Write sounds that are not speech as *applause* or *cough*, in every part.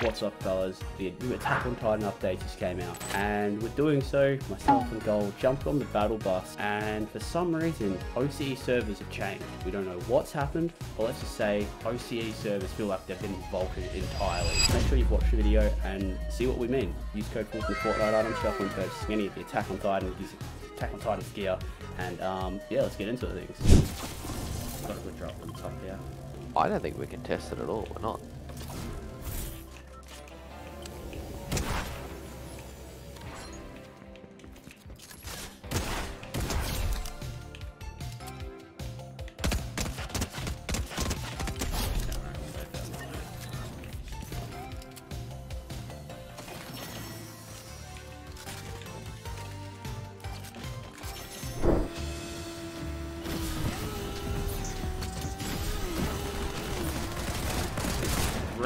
What's up fellas, the new Attack on Titan update just came out and with doing so, myself and Gold jumped on the battle bus and for some reason OCE servers have changed. We don't know what's happened, but let's just say OCE servers feel like they've been vaulted entirely. Make sure you've watched the video and see what we mean. Use code the Fortnite item shop when purchasing any of the Attack on Titan, Attack on Titan's gear and um, yeah, let's get into the things. Got a good drop on top here. I don't think we can test it at all, we're not.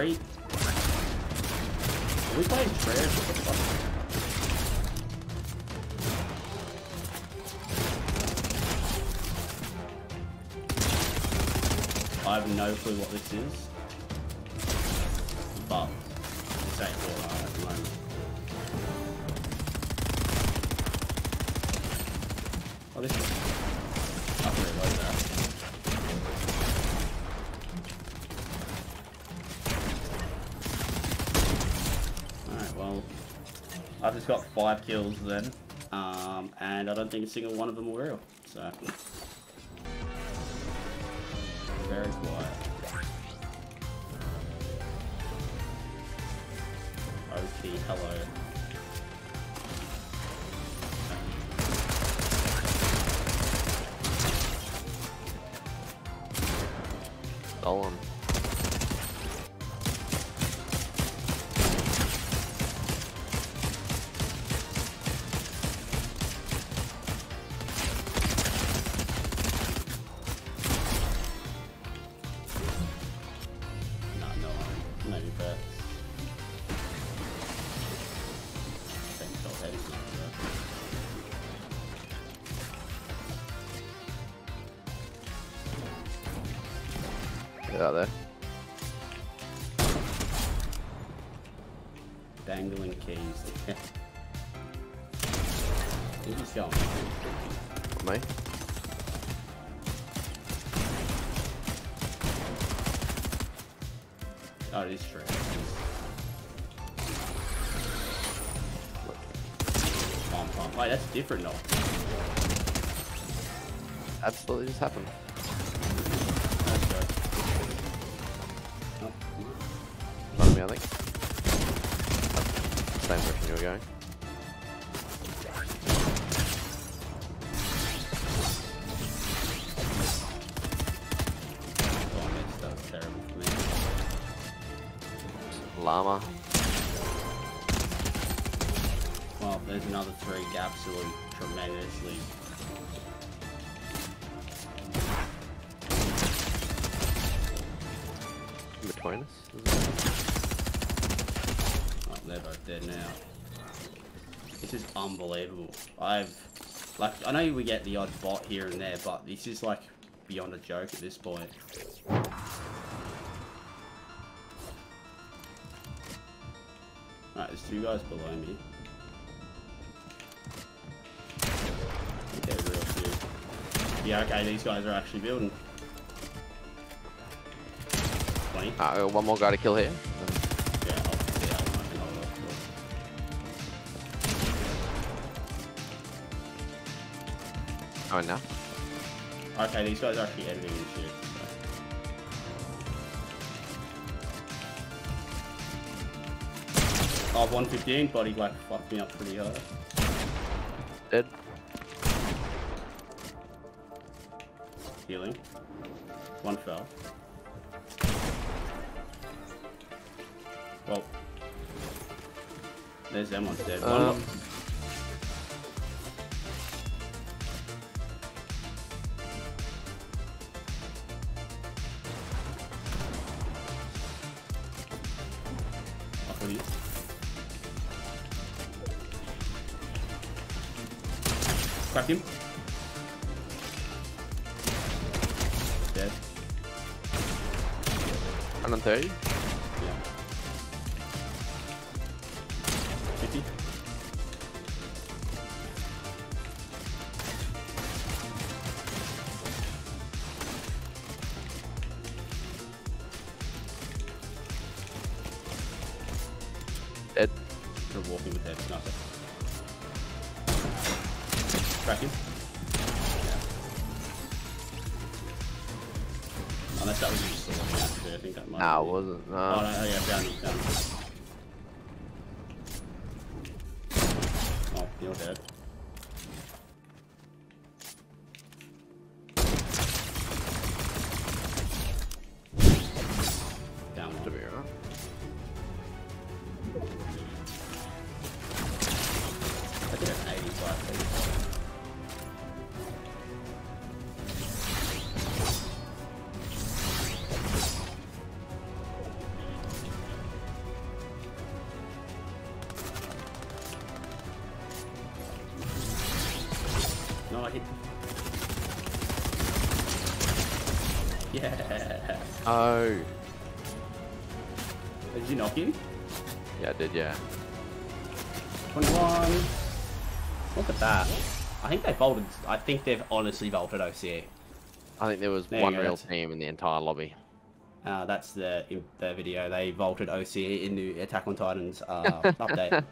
Great. Are we playing trash? What? I have no clue what this is. But this ain't Fortnite at the moment. Oh, this is. I can reload that. Alright, well, I've just got five kills then, um, and I don't think a single one of them were real, so. Very quiet. OT, hello. Stolen. Out there. Dangling keys. *laughs* He's going? Me? Oh, it is true. Wait, that's different though. Absolutely just happened. I think. Same direction you were going. that's, that was terrible for me. Llama. Well, there's another three gaps, absolutely tremendously. In between us. They're both dead now. This is unbelievable. I've, like, I know we get the odd bot here and there, but this is like beyond a joke at this point. Right, there's two guys below me. Yeah, okay, these guys are actually building. 20. Ah, I got one more guy to kill here. Oh, now. Okay, these guys are actually editing and shit. Oh, 115, body like fucked me up pretty hard. Dead. Healing. One fell. Well. There's them one's dead. One Um, please. Crack him. Dead. i'm not 30. Walking with nothing. Crack him. Oh, Unless that was just one actually, I think that might Nah, it wasn't. Oh, no, oh, yeah, down, down. Oh, you're dead. Yeah. Oh. Did you knock him? Yeah, I did. Yeah. 21. Look at that. I think they vaulted. I think they've honestly vaulted OCE. I think there was There one go, real team in the entire lobby. Uh, that's the the video. They vaulted OCE in the Attack on Titans uh, *laughs* update.